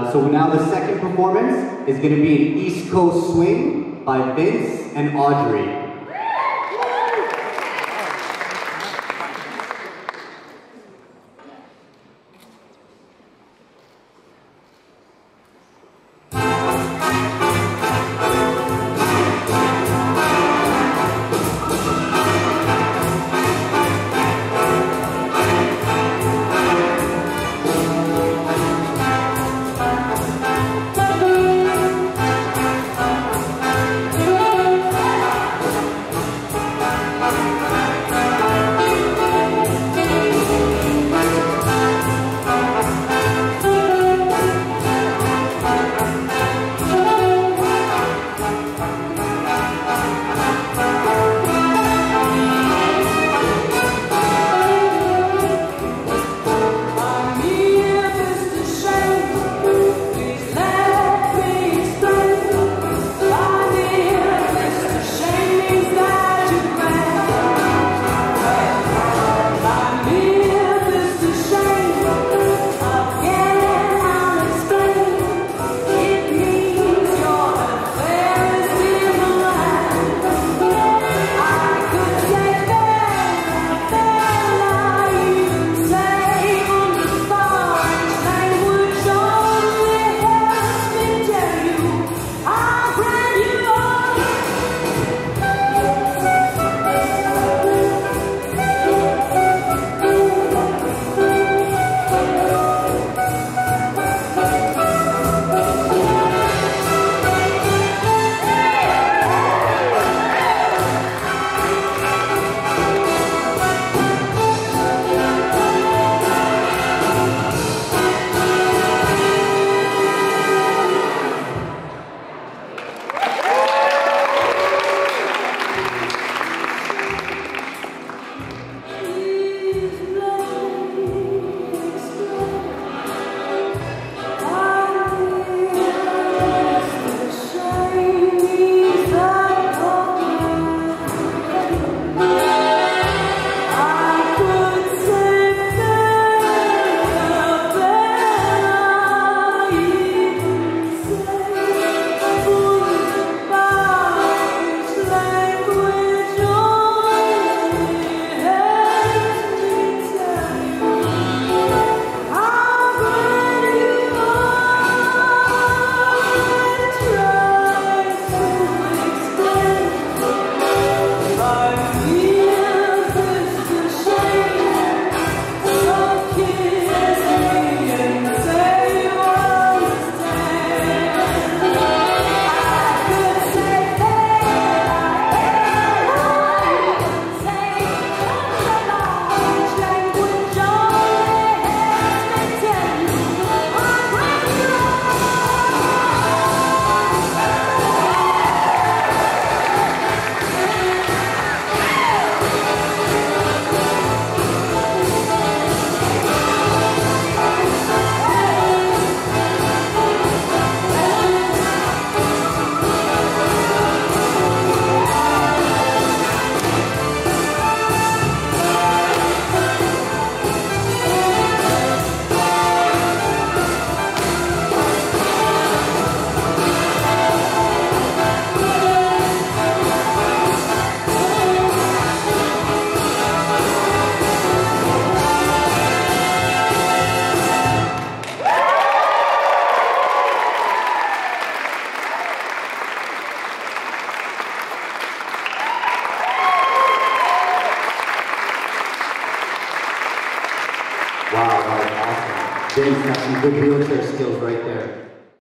Uh, so now the second performance is going to be an East Coast swing by Vince and Audrey. James got some good wheelchair skills right there.